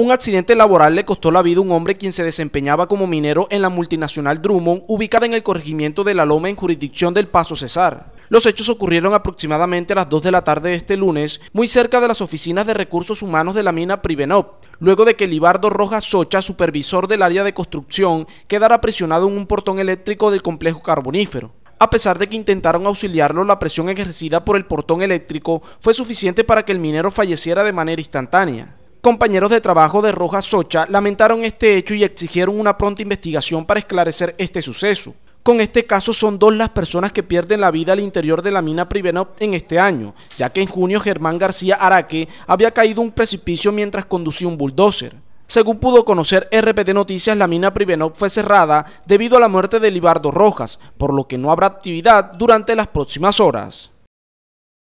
Un accidente laboral le costó la vida a un hombre quien se desempeñaba como minero en la multinacional Drummond, ubicada en el corregimiento de La Loma en jurisdicción del Paso Cesar. Los hechos ocurrieron aproximadamente a las 2 de la tarde de este lunes, muy cerca de las oficinas de recursos humanos de la mina Privenop, luego de que Libardo Rojas Socha, supervisor del área de construcción, quedara aprisionado en un portón eléctrico del complejo carbonífero. A pesar de que intentaron auxiliarlo, la presión ejercida por el portón eléctrico fue suficiente para que el minero falleciera de manera instantánea. Compañeros de trabajo de Rojas Socha lamentaron este hecho y exigieron una pronta investigación para esclarecer este suceso. Con este caso son dos las personas que pierden la vida al interior de la mina Privenop en este año, ya que en junio Germán García Araque había caído un precipicio mientras conducía un bulldozer. Según pudo conocer RPT Noticias, la mina Privenop fue cerrada debido a la muerte de Libardo Rojas, por lo que no habrá actividad durante las próximas horas.